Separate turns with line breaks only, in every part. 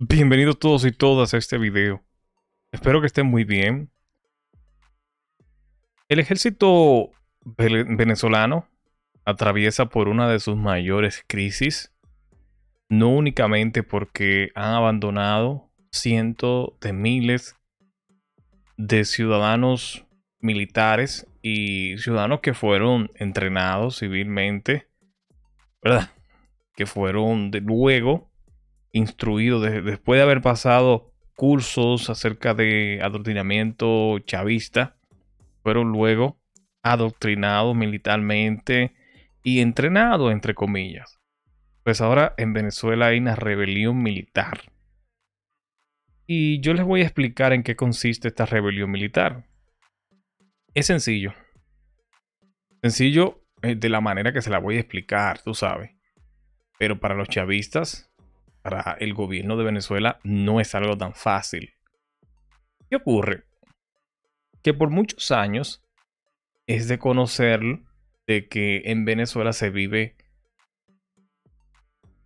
Bienvenidos todos y todas a este video. Espero que estén muy bien. El ejército venezolano atraviesa por una de sus mayores crisis, no únicamente porque han abandonado cientos de miles de ciudadanos militares y ciudadanos que fueron entrenados civilmente, ¿verdad? Que fueron de luego instruido después de haber pasado cursos acerca de adoctrinamiento chavista, fueron luego adoctrinados militarmente y entrenados, entre comillas. Pues ahora en Venezuela hay una rebelión militar. Y yo les voy a explicar en qué consiste esta rebelión militar. Es sencillo. Sencillo eh, de la manera que se la voy a explicar, tú sabes. Pero para los chavistas para el gobierno de Venezuela no es algo tan fácil. ¿Qué ocurre? Que por muchos años es de conocer de que en Venezuela se vive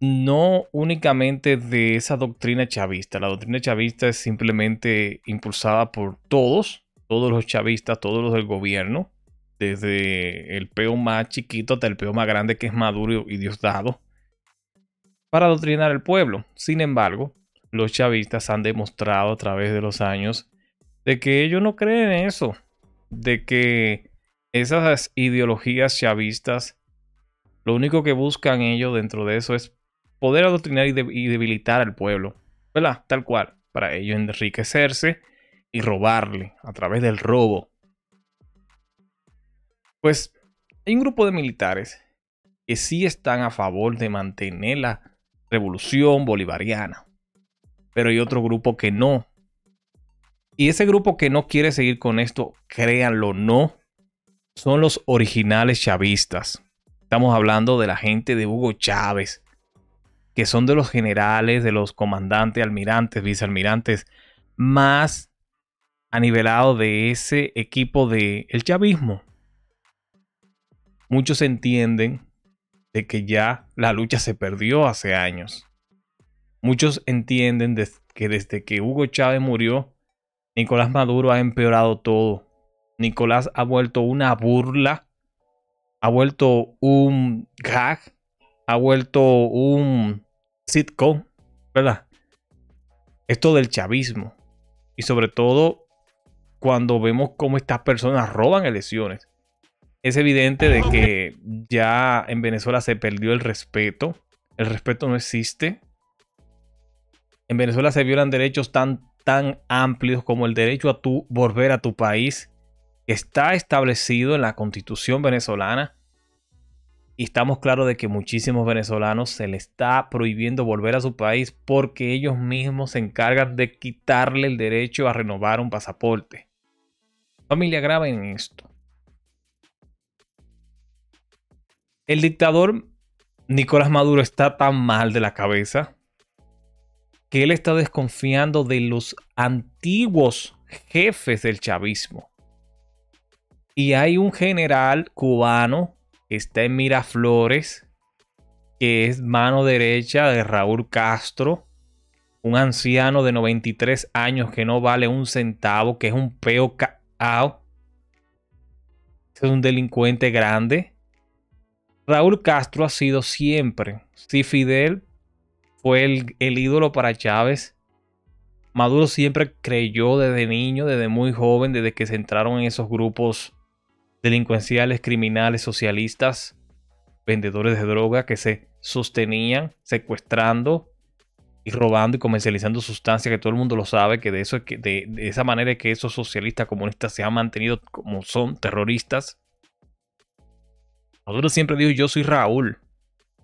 no únicamente de esa doctrina chavista. La doctrina chavista es simplemente impulsada por todos, todos los chavistas, todos los del gobierno, desde el peo más chiquito hasta el peo más grande que es Maduro y Diosdado para adoctrinar al pueblo. Sin embargo, los chavistas han demostrado a través de los años de que ellos no creen en eso, de que esas ideologías chavistas, lo único que buscan ellos dentro de eso es poder adoctrinar y, debilitar al pueblo, ¿verdad? Tal cual, para ellos enriquecerse y robarle a través del robo. Pues hay un grupo de militares que sí están a favor de mantener la revolución bolivariana. Pero hay otro grupo que no. Y ese grupo que no quiere seguir con esto, créanlo, no, son los originales chavistas. Estamos hablando de la gente de Hugo Chávez, que son de los generales, de los comandantes, almirantes, vicealmirantes más anivelados de ese equipo de el chavismo. Muchos entienden de que ya la lucha se perdió hace años. Muchos entienden que desde que Hugo Chávez murió, Nicolás Maduro ha empeorado todo. Nicolás ha vuelto una burla, ha vuelto un gag, ha vuelto un sitcom, ¿verdad? Esto del chavismo. Y sobre todo cuando vemos cómo estas personas roban elecciones es evidente de que ya en Venezuela se perdió el respeto. El respeto no existe. En Venezuela se violan derechos tan, tan amplios como el derecho a tu volver a tu país, está establecido en la constitución venezolana. Y estamos claros de que muchísimos venezolanos se les está prohibiendo volver a su país porque ellos mismos se encargan de quitarle el derecho a renovar un pasaporte. Familia, graben esto. El dictador Nicolás Maduro está tan mal de la cabeza que él está desconfiando de los antiguos jefes del chavismo. Y hay un general cubano que está en Miraflores, que es mano derecha de Raúl Castro, un anciano de 93 años que no vale un centavo, que es un peo cao. Es un delincuente grande Raúl Castro ha sido siempre, si Fidel fue el, ídolo para Chávez, Maduro siempre creyó desde niño, desde muy joven, desde que se entraron en esos grupos delincuenciales, criminales, socialistas, vendedores de droga que se sostenían secuestrando y robando y comercializando sustancias que todo el mundo lo sabe, que de eso de, de esa manera que esos socialistas comunistas se han mantenido como son terroristas Maduro siempre dijo, yo soy Raúl.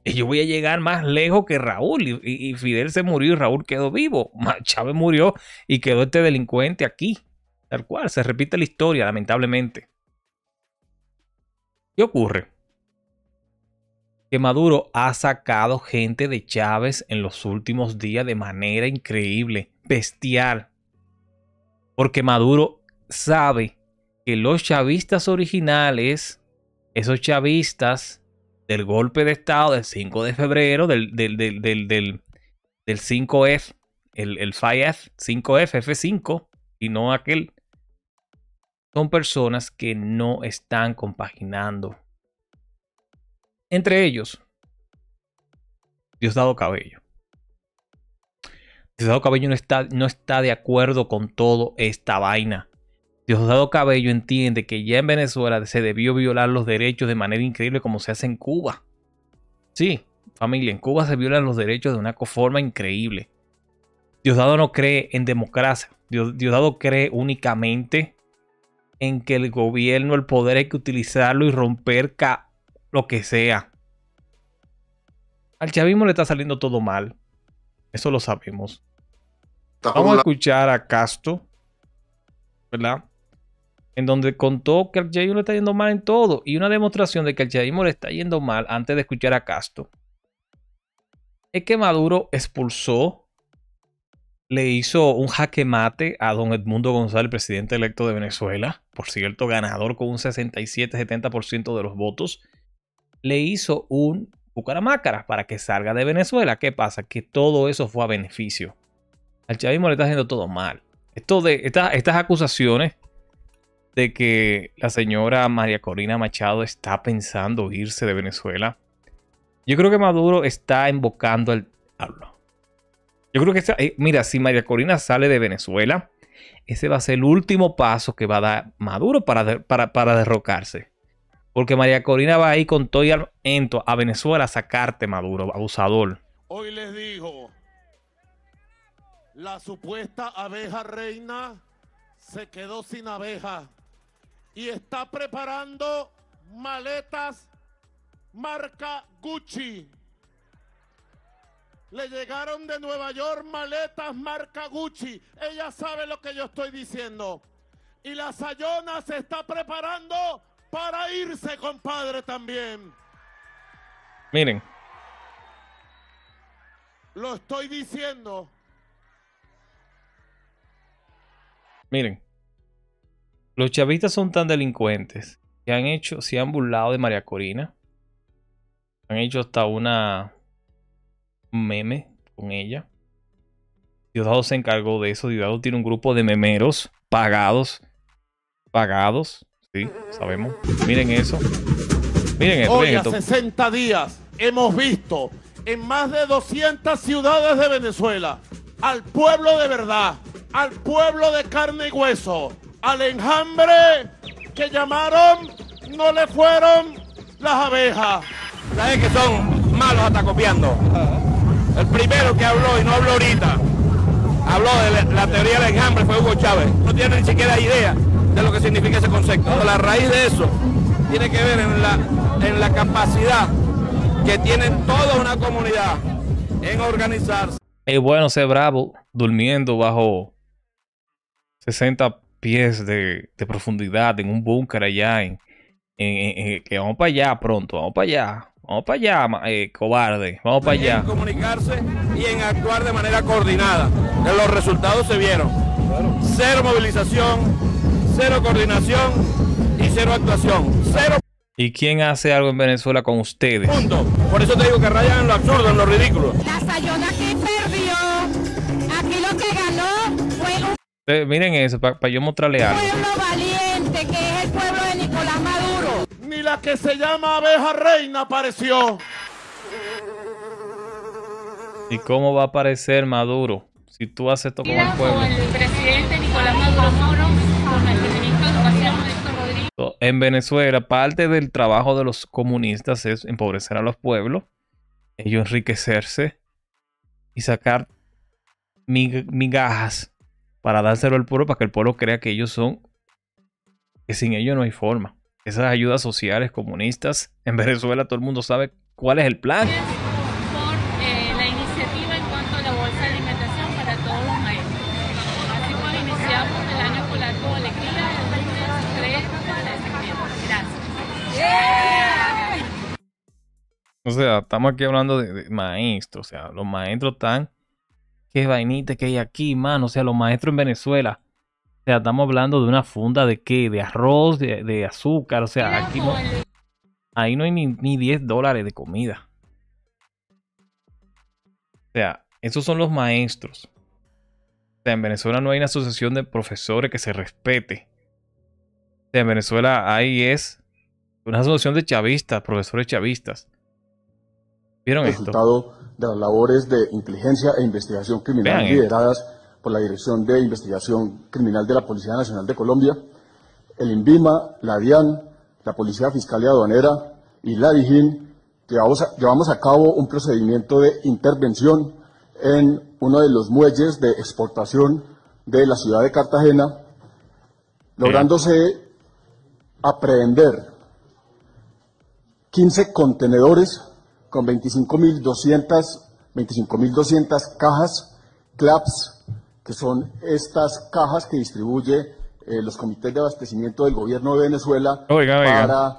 Y yo voy a llegar más lejos que Raúl. Y, Fidel se murió y Raúl quedó vivo. Chávez murió y quedó este delincuente aquí. Tal cual, se repite la historia, lamentablemente. ¿Qué ocurre? Que Maduro ha sacado gente de Chávez en los últimos días de manera increíble, bestial. Porque Maduro sabe que los chavistas originales esos chavistas del golpe de Estado del 5 de febrero, del, del, 5F, el, el 5F, 5F, F5 y no aquel. Son personas que no están compaginando. Entre ellos, Diosdado Cabello. Diosdado Cabello no está, no está de acuerdo con todo esta vaina. Diosdado Cabello entiende que ya en Venezuela se debió violar los derechos de manera increíble como se hace en Cuba. Sí, familia, en Cuba se violan los derechos de una forma increíble. Diosdado no cree en democracia. Diosdado cree únicamente en que el gobierno, el poder hay que utilizarlo y romper lo que sea. Al chavismo le está saliendo todo mal. Eso lo sabemos. Vamos a escuchar a Castro, ¿verdad? En donde contó que al chavismo le está yendo mal en todo. Y una demostración de que al chavismo le está yendo mal antes de escuchar a Castro es que Maduro expulsó, le hizo un jaque mate a don Edmundo González, presidente electo de Venezuela, por cierto, ganador con un 67-70% de los votos. Le hizo un Bucaramácara para que salga de Venezuela. ¿Qué pasa? Que todo eso fue a beneficio. Al chavismo le está haciendo todo mal. Estas acusaciones de que la señora María Corina Machado está pensando irse de Venezuela. Yo creo que Maduro está invocando al diablo. Yo creo que, eh, mira, si María Corina sale de Venezuela, ese va a ser el último paso que va a dar Maduro para, para, para derrocarse. Porque María Corina va ahí con todo y armamento a Venezuela a sacarte, Maduro, abusador.
Hoy les digo, la supuesta abeja reina se quedó sin abeja y está preparando maletas marca Gucci. Le llegaron de Nueva York maletas marca Gucci. Ella sabe lo que yo estoy diciendo. Y la Sayona se está preparando para irse, compadre, también.
Miren.
Lo estoy diciendo.
Miren. Los chavistas son tan delincuentes que han hecho, se han burlado de María Corina. Han hecho hasta una meme con ella. Diosdado se encargó de eso. Diosdado tiene un grupo de memeros pagados. Pagados Sí, sabemos. Miren eso.
Miren, esto, Hoy, a 60 días hemos visto en más de 200 ciudades de Venezuela al pueblo de verdad, al pueblo de carne y hueso, al enjambre que llamaron no le fueron las abejas.
¿Sabes que son malos hasta copiando? El primero que habló y no habló ahorita, habló de la teoría del enjambre fue Hugo Chávez. No tiene ni siquiera idea de lo que significa ese concepto. La raíz de eso tiene que ver en la, en la capacidad que tiene toda una comunidad en organizarse.
Es bueno ser bravo durmiendo bajo 60 pies de, profundidad en un búnker allá en, que vamos para allá pronto, vamos para allá, vamos para allá, eh, cobarde, vamos para allá.
En comunicarse y en actuar de manera coordinada. Los resultados se vieron. Cero movilización, cero coordinación y cero actuación. Cero.
¿Y quién hace algo en Venezuela con ustedes?
Punto. Por eso te digo que rayan en lo absurdo, en lo ridículo.
La Sayona que
Eh, miren eso, para yo mostrarle algo.
pueblo valiente, que es el pueblo de Nicolás Maduro.
Ni la que se llama abeja reina apareció.
¿Y cómo va a aparecer Maduro? Si tú haces esto con el pueblo.
el presidente Nicolás Maduro
en Venezuela, parte del trabajo de los comunistas es empobrecer a los pueblos, ellos enriquecerse y sacar migajas para dárselo al pueblo para que el pueblo crea que ellos son, que sin ellos no hay forma. Esas ayudas sociales comunistas en Venezuela todo el mundo sabe cuál es el plan. O sea, estamos aquí hablando de, maestros. O sea, los maestros están. Qué vainita que hay aquí, mano. O sea, los maestros en Venezuela. O sea, estamos hablando de una funda de qué? De arroz, de, azúcar. O sea, aquí no. Ahí no hay ni, ni 10 dólares de comida. O sea, esos son los maestros. en Venezuela no hay una asociación de profesores que se respete. en Venezuela hay es una asociación de chavistas, profesores chavistas.
¿Vieron esto? De las labores de inteligencia e investigación criminal lideradas por la Dirección de Investigación Criminal de la Policía Nacional de Colombia, el INVIMA, la DIAN, la Policía Fiscal y Aduanera y la DIJÍN, llevamos llevamos a cabo un procedimiento de intervención en uno de los muelles de exportación de la ciudad de Cartagena, lográndose aprehender 15 contenedores con 25.200 25.200 cajas CLAPS, que son estas cajas que distribuye eh, los comités de abastecimiento del gobierno de Venezuela para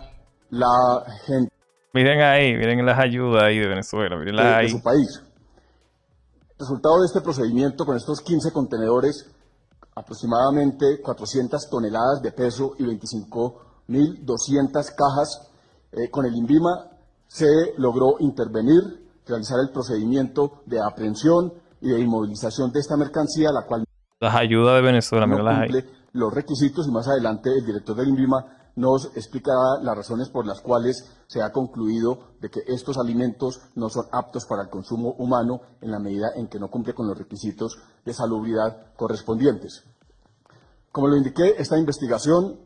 la gente.
Miren ahí, miren las ayudas ahí de Venezuela, miren de
su país. Resultado de este procedimiento con estos 15 contenedores, aproximadamente 400 toneladas de peso y 25.200 cajas, eh, con el INVIMA se logró intervenir, realizar el procedimiento de aprehensión y de inmovilización de esta mercancía, la cual
las ayudas de Venezuela,
no cumple los requisitos y más adelante el director del INVIMA nos explicará las razones por las cuales se ha concluido de que estos alimentos no son aptos para el consumo humano en la medida en que no cumple con los requisitos de salubridad correspondientes. Como lo indiqué, esta investigación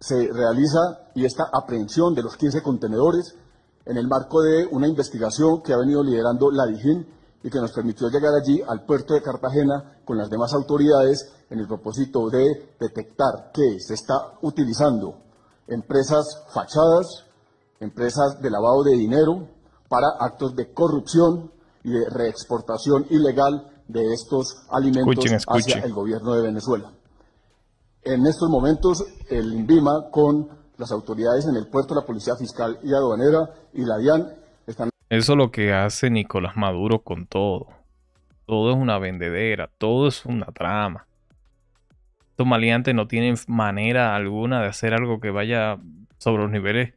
se realiza y esta aprehensión de los 15 contenedores en el marco de una investigación que ha venido liderando la DIJÍN y que nos permitió llegar allí al puerto de Cartagena con las demás autoridades en el propósito de detectar que se está utilizando empresas fachadas, empresas de lavado de dinero para actos de corrupción y de reexportación ilegal de estos alimentos hacia el gobierno de Venezuela. En estos momentos, el INVIMA con las autoridades en el puerto, la Policía Fiscal y Aduanera y la DIAN están...
Eso es lo que hace Nicolás Maduro con todo. Todo es una vendedera, todo es una trama. Estos maleantes no tienen manera alguna de hacer algo que vaya sobre los niveles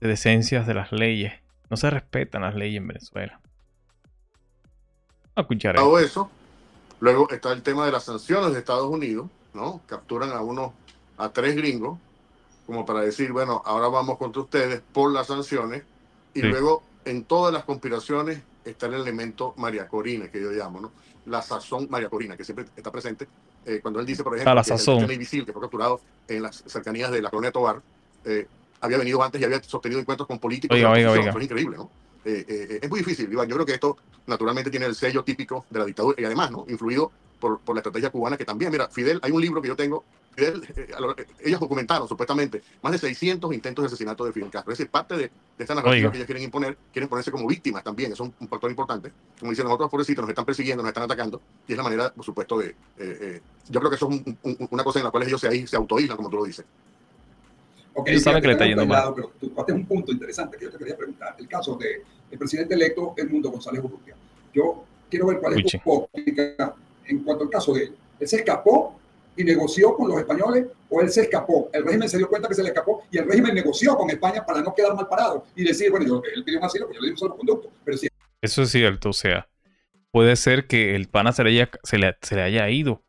de decencias de las leyes. No se respetan las leyes en Venezuela.
A escuchar Todo eso. Luego está el tema de las sanciones de Estados Unidos, ¿no? Capturan a uno, a tres gringos, como para decir, bueno, ahora vamos contra ustedes por las sanciones. Y luego en todas las conspiraciones está el elemento María Corina, que yo llamo, ¿no? La sazón María Corina, que siempre está presente eh, cuando él dice, por ejemplo, que el Navy que fue capturado en las cercanías de la colonia Tobar, eh, había venido antes y había sostenido encuentros con políticos.
Oiga, oiga, oiga.
es increíble, ¿no? Eh, es muy difícil, Iván. Yo creo que esto naturalmente tiene el sello típico de la dictadura y además, ¿no? Influido por, por la estrategia cubana que también, mira, Fidel, hay un libro que yo tengo Fidel, ellos documentaron supuestamente más de 600 intentos de asesinato de Fidel Castro. Es decir, parte de, esta narrativa que ellos quieren imponer, quieren ponerse como víctimas también. Eso es un, factor importante. Como dicen nosotros, pobrecitos, nos están persiguiendo, nos están atacando. Y es la manera, por supuesto, de. yo creo que eso es una cosa en la cual ellos se, se autoislan, como tú lo dices.
Ok, saben que le está yendo mal. Pero tú es un punto interesante que yo te quería preguntar. El caso del el presidente electo Edmundo González Urrutia. Yo quiero ver cuál es tu óptica en cuanto al caso de él. Él se escapó y negoció con los españoles o él se escapó. El régimen se dio cuenta que se le escapó y el régimen negoció con España para no quedar mal parado y decir, bueno, yo, él pidió un asilo, pues yo le di un solo conducto. Pero si...
Eso es cierto, o sea, puede ser que el pana se le haya, se le, se le haya ido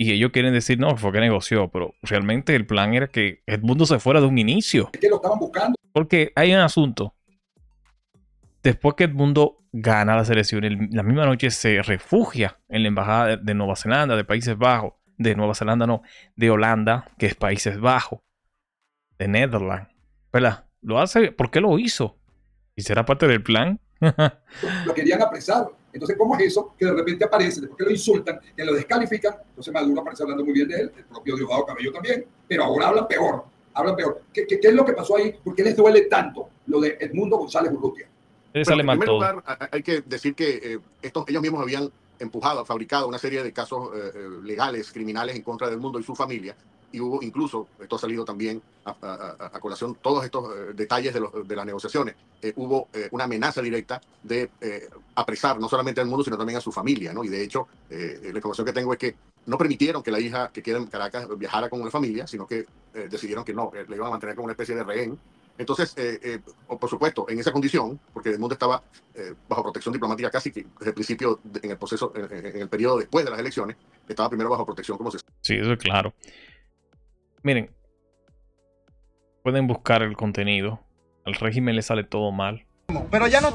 y ellos quieren decir, no, fue que negoció, pero realmente el plan era que Edmundo se fuera de un inicio.
Es que lo estaban buscando.
Porque hay un asunto. Después que Edmundo gana la selección, la misma noche se refugia en la embajada de Nueva Zelanda, de Países Bajos, de Nueva Zelanda, no, de Holanda, que es Países Bajos, de Netherlands, ¿verdad? Lo hace, ¿por qué lo hizo? ¿Y será parte del plan?
lo querían apresar. Entonces, ¿cómo es eso? Que de repente aparece, después que lo insultan, que lo descalifican, entonces Maduro aparece hablando muy bien de él, el propio Diosdado Cabello también, pero ahora hablan peor, hablan peor. ¿Qué, qué, es lo que pasó ahí? ¿Por qué les duele tanto lo de Edmundo González Urrutia?
En primer lugar, hay que decir que eh, estos, ellos mismos habían empujado, fabricado una serie de casos eh, eh, legales, criminales en contra del mundo y su familia. Y hubo incluso, esto ha salido también a, colación, todos estos eh, detalles de, los, de, las negociaciones, hubo una amenaza directa de apresar no solamente al mundo, sino también a su familia. ¿no? Y de hecho, la información que tengo es que no permitieron que la hija que queda en Caracas viajara con una familia, sino que decidieron que no, le iban a mantener como una especie de rehén Entonces, eh, eh, por supuesto, en esa condición, porque el mundo estaba eh, bajo protección diplomática casi que desde el principio, en el proceso, en, el periodo después de las elecciones, estaba primero bajo protección como se
Sí, eso es claro. Miren, pueden buscar el contenido. Al régimen le sale todo mal.
Pero ya no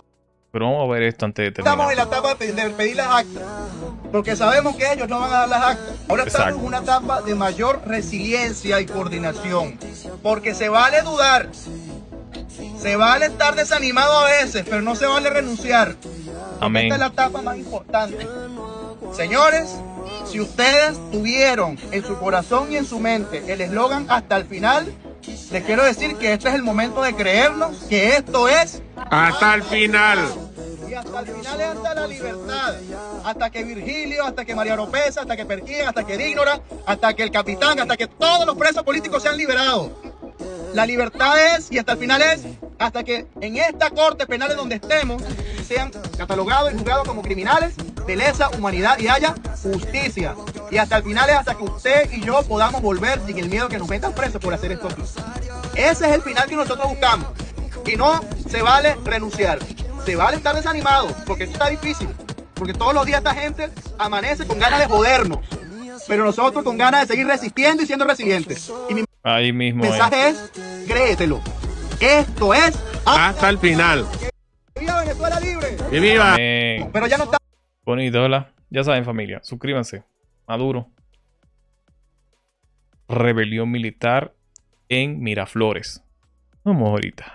pero vamos a ver esto antes de terminar.
Estamos en la etapa de pedir las actas, porque sabemos que ellos no van a dar las actas. Ahora estamos en una etapa de mayor resiliencia y coordinación, porque se vale dudar, se vale estar desanimado a veces, pero no se vale renunciar. Amén. Esta es la etapa más importante. Señores, si ustedes tuvieron en su corazón y en su mente el eslogan hasta el final, les quiero decir que este es el momento de creernos que esto es
hasta el final
hasta el final es hasta la libertad. Hasta que Virgilio, hasta que María López, hasta que Perquía, hasta que Dígnora, hasta que el capitán, hasta que todos los presos políticos sean liberados. La libertad es, y hasta el final es, hasta que en esta corte penal donde estemos sean catalogados y juzgados como criminales de lesa humanidad y haya justicia. Y hasta el final es hasta que usted y yo podamos volver sin el miedo que nos metan presos por hacer esto. Ese es el final que nosotros buscamos. Y no se vale renunciar se vale estar desanimado, porque esto está difícil. Porque todos los días esta gente amanece con ganas de jodernos. Pero nosotros con ganas de seguir resistiendo y siendo resilientes.
Ahí mismo
mensaje es, créetelo. Esto es
hasta, el final.
¡Que viva Venezuela libre!
¡Que viva!
Pero ya no está.
Bonito, hola. Ya saben, familia. Suscríbanse. Maduro. Rebelión militar en Miraflores. Vamos ahorita.